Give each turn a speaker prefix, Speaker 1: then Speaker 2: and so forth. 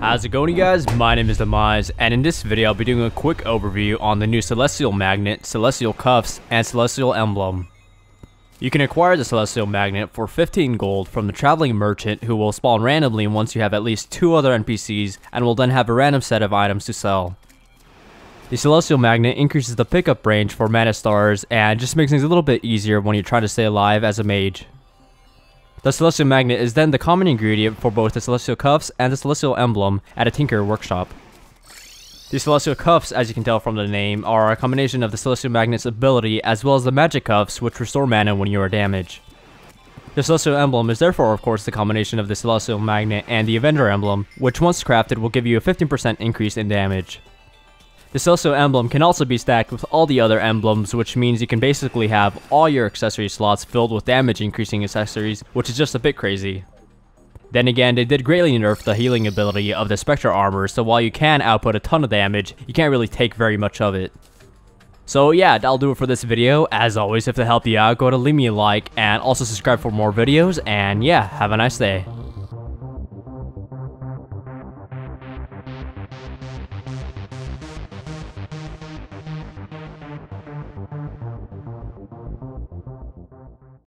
Speaker 1: How's it going you guys? My name is Demize, and in this video I'll be doing a quick overview on the new Celestial Magnet, Celestial Cuffs, and Celestial Emblem. You can acquire the Celestial Magnet for 15 gold from the Traveling Merchant who will spawn randomly once you have at least 2 other NPCs and will then have a random set of items to sell. The Celestial Magnet increases the pickup range for mana stars and just makes things a little bit easier when you're trying to stay alive as a mage. The Celestial Magnet is then the common ingredient for both the Celestial Cuffs and the Celestial Emblem at a Tinker workshop. The Celestial Cuffs, as you can tell from the name, are a combination of the Celestial Magnet's ability as well as the Magic Cuffs which restore mana when you are damaged. The Celestial Emblem is therefore of course the combination of the Celestial Magnet and the Avenger Emblem, which once crafted will give you a 15% increase in damage. The Celestial Emblem can also be stacked with all the other emblems, which means you can basically have all your accessory slots filled with damage increasing accessories, which is just a bit crazy. Then again, they did greatly nerf the healing ability of the Spectre armor, so while you can output a ton of damage, you can't really take very much of it. So yeah, that'll do it for this video. As always, if it helped you out, go to leave me a like, and also subscribe for more videos, and yeah, have a nice day.